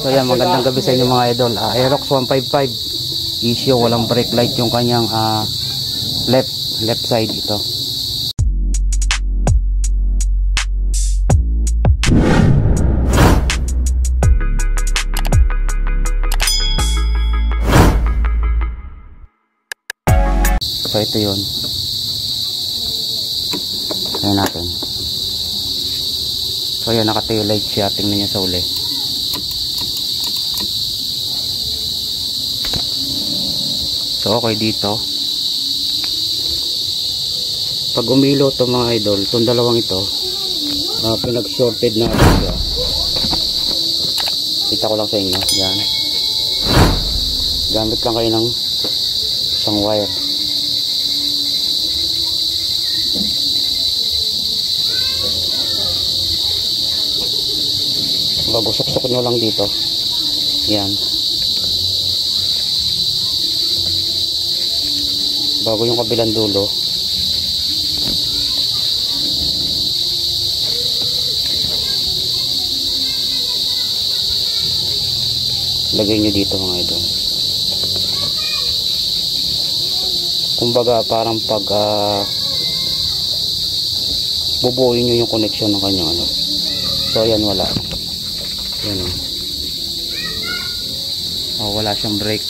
So yan, magandang gabi sa inyo mga idol. Uh, Aerox 155 issue, walang brake light yung kanyang ah, left left side ito. So ito yun. Ayan natin. So yan, naka-tail light siya. Tingnan niyo sa uli. So okay dito. Pag umilo to mga idol, itong dalawang ito, uh, pinag-shorted na ito. Kita ko lang sa inyo. Yan. Gamit lang kayo ng isang wire. Bagusok-sok nyo lang dito. Yan. Bago yung kabilang dulo. Lagay nyo dito mga idol. Kumbaga parang pag uh, bubuoyin nyo yung connection ng kanyang ano. So ayan wala. Yan o oh. oh, wala siyang brake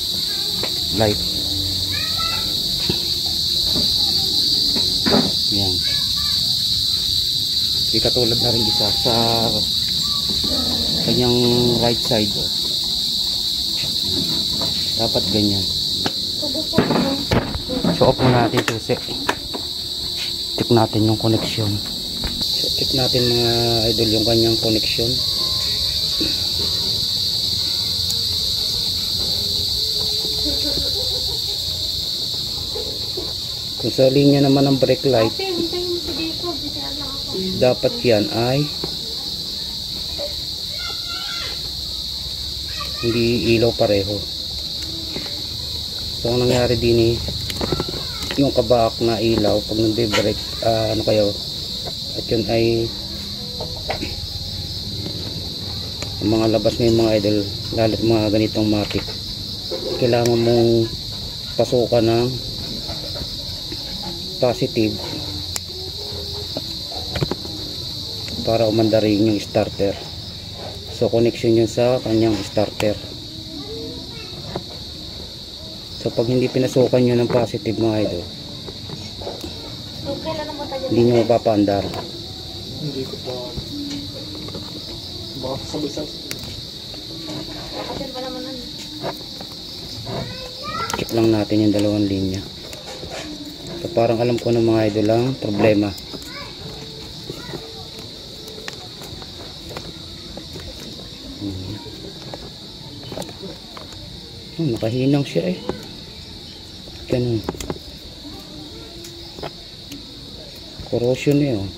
light yan di katulad na rin isa sa kanyang right side. Oh. dapat ganyan. So off muna natin susi check natin yung connection. So check natin mga idol yung kanyang connection. Kung sa linya naman ng brake light dapat yan ay hindi ilaw pareho. So ang nangyari din eh yung kabak na ilaw pag nagbe-brake uh, ano kayo at yun ay ang mga labas ng mga idol lalo mga ganitong matic kailangan mong pasukan ng positive para umanda rin yung starter. So connection yun sa kanyang starter. So pag hindi pinasukan nyo ng positive mga idol hindi nyo mapapaandar. Hindi ko pa. Baka sabay-sabay. check lang natin yung dalawang linya. So parang alam ko ng mga idol ang problema Oh, nakahinang siya eh. Ganun. Corrosion eh oh.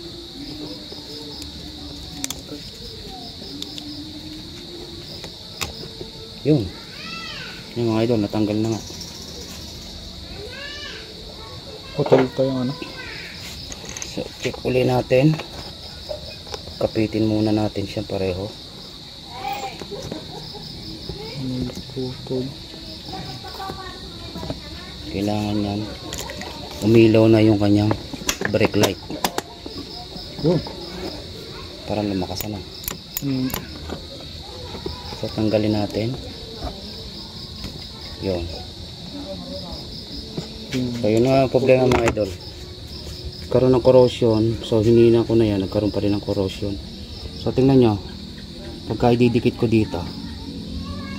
Yun. Yung mga idol, natanggal na nga. Hotel pa yung ano. So, check uli natin. Kapitin muna natin siya pareho. Putol. Kailangan yan. Umilaw na yung kanyang brake light. Yun. Para lumakas na. Hmm. So, tanggalin natin. Yun. Yung So, yun na ang problema mga idol. Karoon ng corrosion. So, hinina ko na yan. Nagkaroon pa rin ng corrosion. So, tingnan nyo. Pagka ididikit ko dito.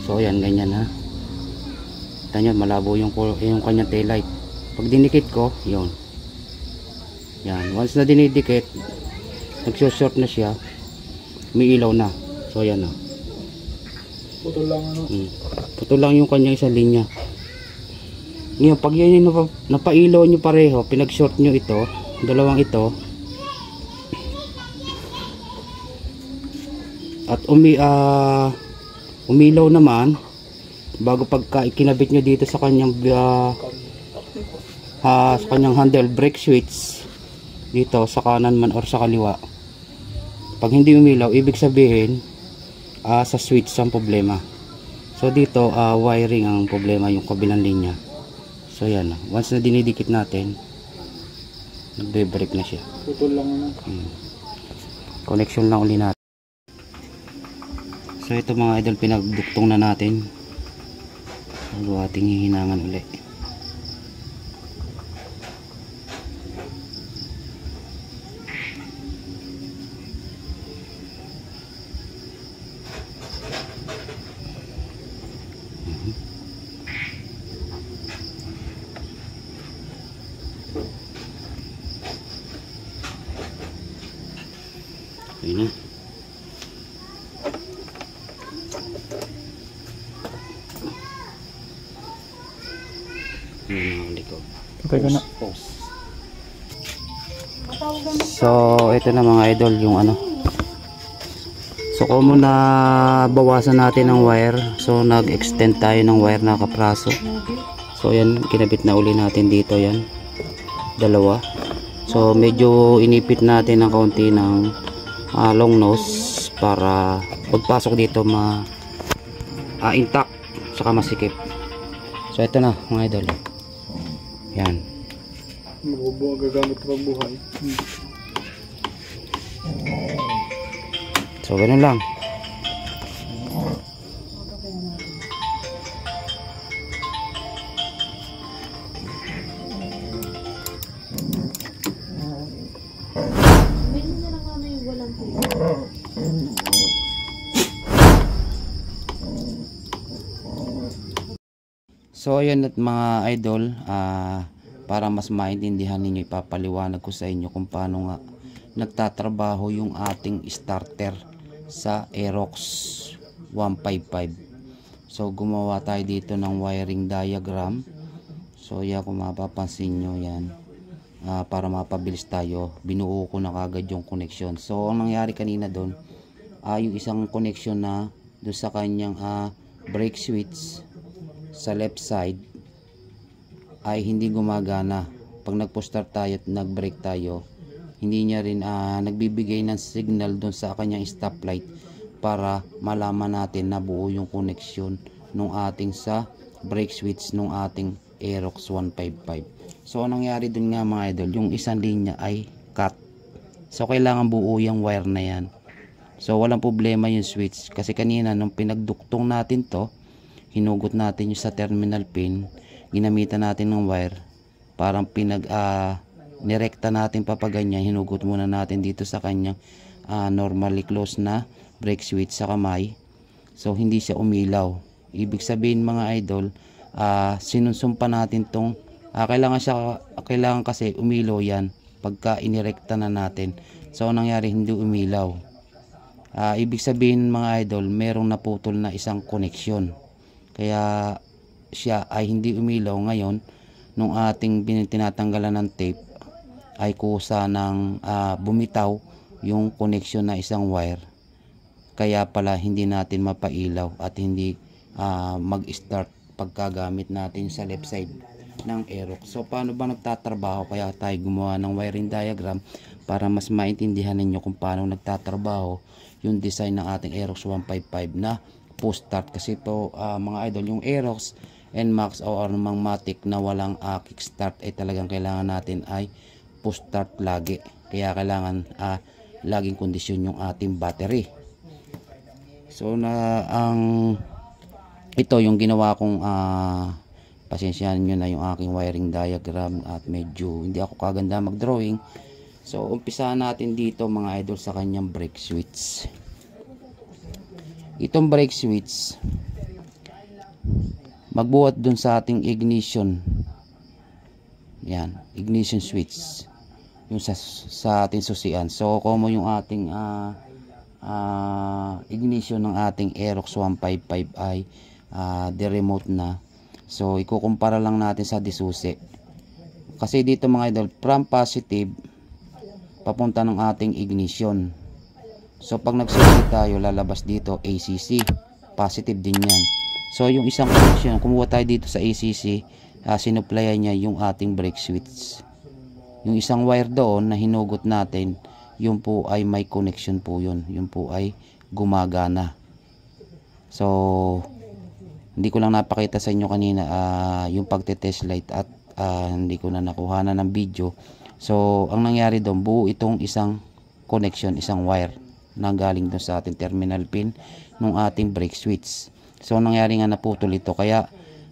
So, ayan. Ganyan ha. Kita nyo, malabo yung, yung kanyang taillight. Pag dinikit ko, yun. Yan. Once na dinidikit, nagsushort na siya, may ilaw na. So, ayan na. putol lang ano. Mm. Puto lang yung kanyang isang linya. Ngayon, pag yan yung napa, napailaw nyo pareho, pinag-short nyo ito, dalawang ito, at umi, ah, umilaw naman, bago pagka ikinabit nyo dito sa kanyang, ah, ah, sa kanyang handle brake switch, dito sa kanan man or sa kaliwa, pag hindi umilaw, ibig sabihin, ah, sa switch ang problema. So dito ah, wiring ang problema yung kabilang linya. So yan, once na dinidikit natin, nagbe-break na siya. Putol lang ano. Hmm. Connection lang uli natin. So ito mga idol pinagduktong na natin. Bago ating hihinangan uli. Ayun na. Ayun na, uli ko. Patay ka na. So, ito na mga idol yung ano. So, kung na bawasan natin ng wire. So, nag-extend tayo ng wire na kapraso. So, yan, kinabit na uli natin dito yan. Dalawa. So, medyo inipit natin ng kaunti ng ah, long nose para pagpasok dito ma ah, intact saka masikip. So, ito na mga idol. Yan. Mabubuo gagamit sa pagbuhay. Hmm. So, ganun lang. So ayun at mga idol, ah, para mas maintindihan ninyo ipapaliwanag ko sa inyo kung paano nga nagtatrabaho yung ating starter sa Aerox 155. So gumawa tayo dito ng wiring diagram. So yan kung mapapansin nyo yan. Ah, para mapabilis tayo, binuo ko na kagad yung connection. So ang nangyari kanina doon, ah, yung isang connection na doon sa kanyang ah, brake switch sa left side ay hindi gumagana. Pag nagpo-start tayo at nag-brake tayo hindi niya rin ah, nagbibigay ng signal doon sa kanyang stoplight para malaman natin na buo yung connection nung ating sa brake switch nung ating Aerox 155 so anong nangyari dun nga mga idol yung isang linya ay cut. So kailangan buo yung wire na yan. So walang problema yung switch kasi kanina nung pinagduktong natin to hinugot natin yung sa terminal pin. Ginamitan natin ng wire. Parang pinag ah, nirekta natin papaganyan hinugot muna natin dito sa kanyang ah, normally close na brake switch sa kamay. So hindi siya umilaw. Ibig sabihin mga idol ah, sinunsumpa natin tong ah, kailangan siya kailangan kasi umilaw yan pagka inirekta na natin. So nangyari hindi umilaw. Ah, ibig sabihin mga idol merong naputol na isang koneksyon kaya siya ay hindi umilaw ngayon nung ating tinatanggalan ng tape ay kusa ng ah, bumitaw yung connection na isang wire kaya pala hindi natin mapailaw at hindi ah, mag-start pagkagamit natin sa left side ng Aerox. So paano ba nagtatrabaho kaya tayo gumawa ng wiring diagram para mas maintindihan ninyo kung paano nagtatrabaho yung design ng ating Aerox 155 na post start kasi po ah, mga idol yung Aerox NMAX o anumang matic na walang uh, kickstart ay talagang kailangan natin ay push start lagi. Kaya kailangan ah, laging kondisyon yung ating battery. So na ang ito yung ginawa kong ah, pasensyahan nyo na yung aking wiring diagram at medyo hindi ako kaganda mag drawing so umpisa natin dito mga idol sa kanyang brake switch itong brake switch magbuhat dun sa ating ignition. Yan ignition switch. Yung sa, sa ating susian. So como yung ating ah, ah, ignition ng ating Aerox 155 ay ah, de-remote na. So ikukumpara lang natin sa disusi. Kasi dito mga idol from positive papunta ng ating ignition So pag nagsusi tayo lalabas dito ACC. Positive din yan. So yung isang connection, kumuha tayo dito sa ACC, uh, sinuplayan niya yung ating brake switch. Yung isang wire doon na hinugot natin, yun po ay may connection po yun. Yun po ay gumagana. So, hindi ko lang napakita sa inyo kanina ah, yung pagte-test light at ah, hindi ko na nakuha na ng video. So, ang nangyari doon, buo itong isang connection, isang wire na galing doon sa ating terminal pin ng ating brake switch. So, ang nangyari nga naputol ito. Kaya,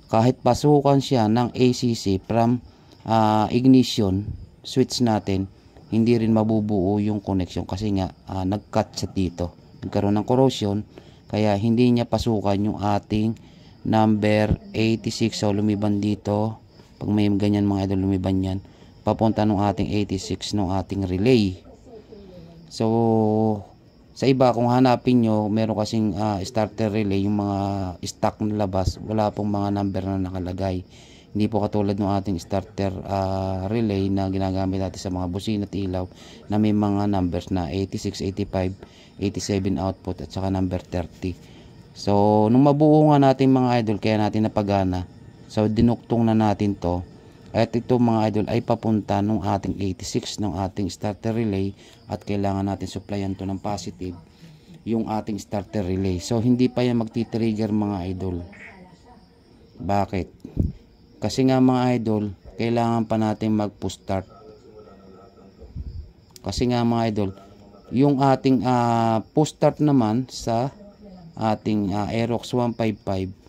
kahit pasukan siya ng ACC from ah, ignition switch natin, hindi rin mabubuo yung connection kasi nga ah, nag-cut siya dito. Nagkaroon ng corrosion, kaya hindi niya pasukan yung ating number 86 so lumiban dito pag may ganyan mga idol lumiban yan papunta ng ating 86 ng ating relay so sa iba kung hanapin nyo meron kasing ah, starter relay yung mga stock na labas wala pong mga number na nakalagay hindi po katulad ng ating starter ah, relay na ginagamit natin sa mga busina at ilaw na may mga numbers na 86, 85, 87 output at saka number 30 So, nung mabuo nga natin mga idol, kaya natin napagana. So, dinuktong na natin to. At ito mga idol ay papunta nung ating 86 ng ating starter relay at kailangan natin supplyan to ng positive yung ating starter relay. So, hindi pa yan magti-trigger mga idol. Bakit? Kasi nga mga idol, kailangan pa natin mag-push start. Kasi nga mga idol, yung ating ah, push start naman sa ating uh, Aerox 155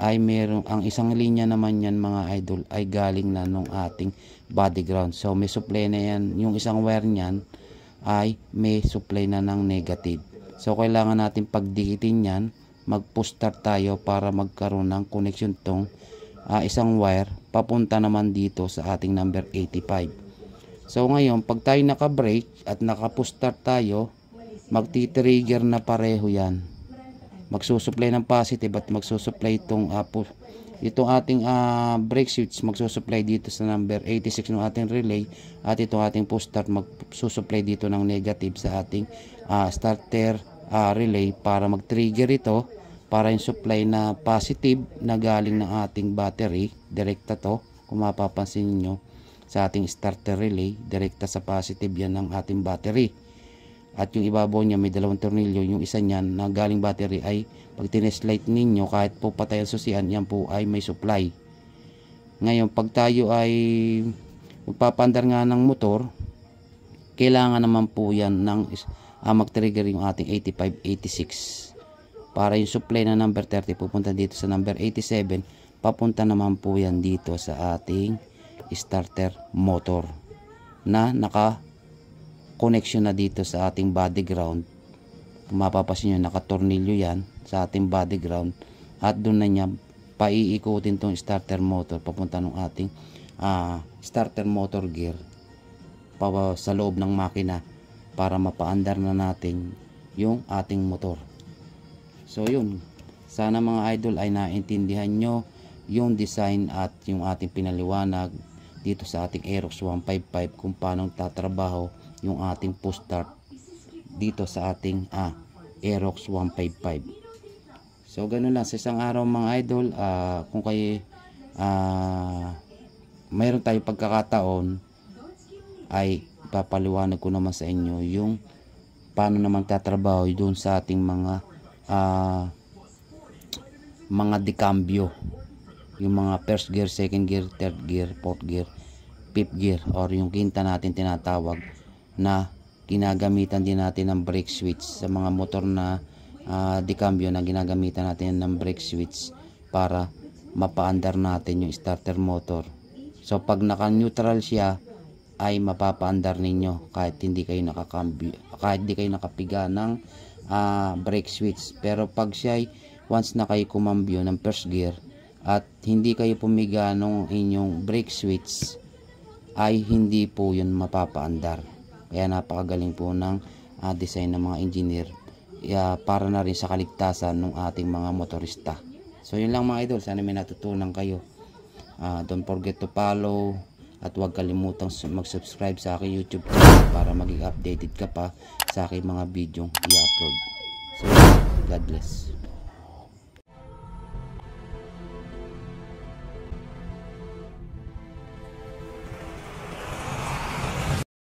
ay meron ang isang linya naman yan mga idol ay galing na nung ating body ground so may supply na yan. Yung isang wire niyan ay may supply na ng negative. So kailangan natin pagdikitin yan. Mag push start tayo para magkaroon ng connection tong uh, isang wire papunta naman dito sa ating number 85 so ngayon pag tayo naka brake at naka push start tayo magti-trigger na pareho yan magsusupply ng positive at magsusupply itong uh, itong ating uh, brake switch magsusupply dito sa number 86 ng ating relay at itong ating push start magsusupply dito ng negative sa ating uh, starter uh, relay para mag-trigger ito para yung supply na positive na galing ng ating battery direkta to. Kung mapapansin niyo sa ating starter relay direkta sa positive yan ng ating battery at yung ibabaw niya may dalawang tornilyo. Yung isa niyan na galing battery ay pag tineslight ninyo kahit po patay ang susian yan po ay may supply. Ngayon pag tayo ay magpapandar nga ng motor kailangan naman po yan ng uh, mag-trigger yung ating 8586 para yung supply na number 30 pupunta dito sa number 87 papunta naman po yan dito sa ating starter motor na naka connection na dito sa ating body ground. Kung mapapasin nyo nakatornilyo yan sa ating body ground. At doon na niya paiikutin tong starter motor papunta ng ating uh, starter motor gear pa sa loob ng makina para mapaandar na natin yung ating motor. So yun. Sana mga idol ay naintindihan nyo yung design at yung ating pinaliwanag dito sa ating Aerox 155 kung paano tatrabaho yung ating push start dito sa ating ah, Aerox 155 so ganun lang. Sa isang araw mga idol ah, kung kayo ah, mayroon tayong pagkakataon ay papaliwanag ko naman sa inyo yung paano naman tatrabaho doon sa ating mga ah, mga decambio yung mga first gear, second gear, third gear, fourth gear, fifth gear or yung quinta natin tinatawag na ginagamitan din natin ng brake switch sa mga motor na uh, decambio na ginagamitan natin ng brake switch para mapaandar natin yung starter motor. So pag naka neutral siya ay mapapaandar ninyo kahit hindi kayo nakakambyo kahit hindi kayo nakapiga ng uh, brake switch. Pero pag siya ay once na kayo kumambyo ng first gear at hindi kayo pumiga ng inyong brake switch ay hindi po yun mapapaandar kaya napakagaling po ng uh, design ng mga engineer uh, para na rin sa kaligtasan ng ating mga motorista. So yun lang mga idol, sana may natutunan kayo. Uh, don't forget to follow at huwag kalimutang mag-subscribe sa aking YouTube channel para maging updated ka pa sa aking mga video i-upload. So, God bless.